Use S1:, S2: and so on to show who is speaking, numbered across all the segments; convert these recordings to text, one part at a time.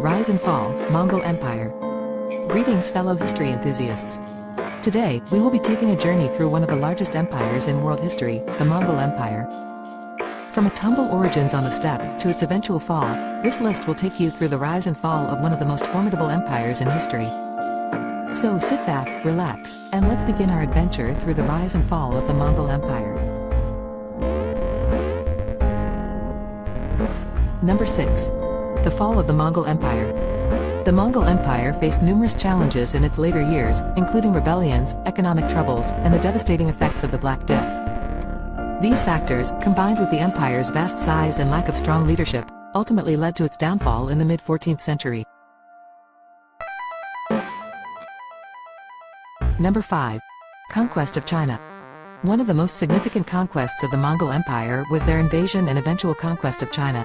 S1: Rise and Fall, Mongol Empire. Greetings fellow history enthusiasts. Today, we will be taking a journey through one of the largest empires in world history, the Mongol Empire. From its humble origins on the steppe to its eventual fall, this list will take you through the rise and fall of one of the most formidable empires in history. So sit back, relax, and let's begin our adventure through the rise and fall of the Mongol Empire. Number 6. The Fall of the Mongol Empire. The Mongol Empire faced numerous challenges in its later years, including rebellions, economic troubles, and the devastating effects of the Black Death. These factors, combined with the empire's vast size and lack of strong leadership, ultimately led to its downfall in the mid-14th century. Number 5. Conquest of China. One of the most significant conquests of the Mongol Empire was their invasion and eventual conquest of China.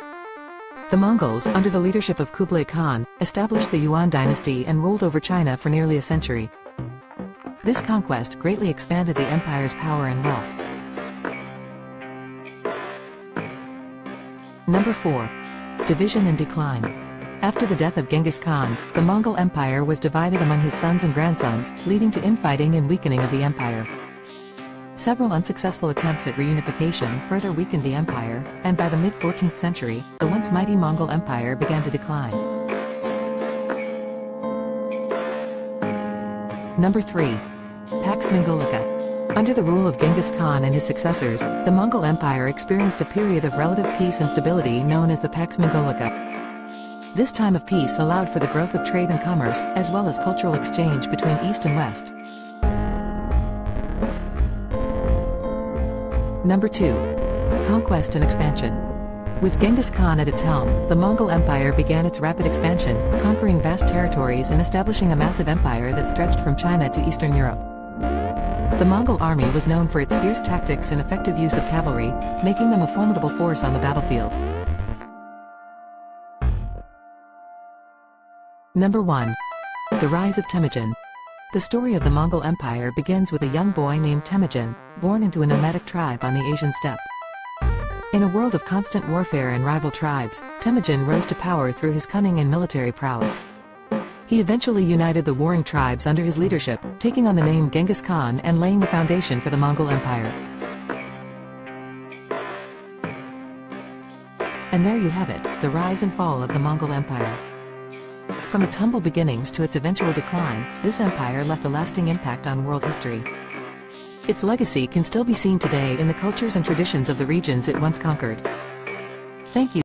S1: The Mongols, under the leadership of Kublai Khan, established the Yuan dynasty and ruled over China for nearly a century. This conquest greatly expanded the empire's power and wealth. Number 4. Division and Decline. After the death of Genghis Khan, the Mongol Empire was divided among his sons and grandsons, leading to infighting and weakening of the empire. Several unsuccessful attempts at reunification further weakened the empire, and by the mid-14th century, the once mighty Mongol Empire began to decline. Number 3. Pax Mongolica. Under the rule of Genghis Khan and his successors, the Mongol Empire experienced a period of relative peace and stability known as the Pax Mongolica. This time of peace allowed for the growth of trade and commerce, as well as cultural exchange between East and West. Number 2. Conquest and Expansion. With Genghis Khan at its helm, the Mongol Empire began its rapid expansion, conquering vast territories and establishing a massive empire that stretched from China to Eastern Europe. The Mongol army was known for its fierce tactics and effective use of cavalry, making them a formidable force on the battlefield. Number 1. The Rise of Temujin. The story of the Mongol Empire begins with a young boy named Temujin, born into a nomadic tribe on the Asian steppe. In a world of constant warfare and rival tribes, Temujin rose to power through his cunning and military prowess. He eventually united the warring tribes under his leadership, taking on the name Genghis Khan and laying the foundation for the Mongol Empire. And there you have it, the rise and fall of the Mongol Empire. From its humble beginnings to its eventual decline, this empire left a lasting impact on world history. Its legacy can still be seen today in the cultures and traditions of the regions it once conquered. Thank you.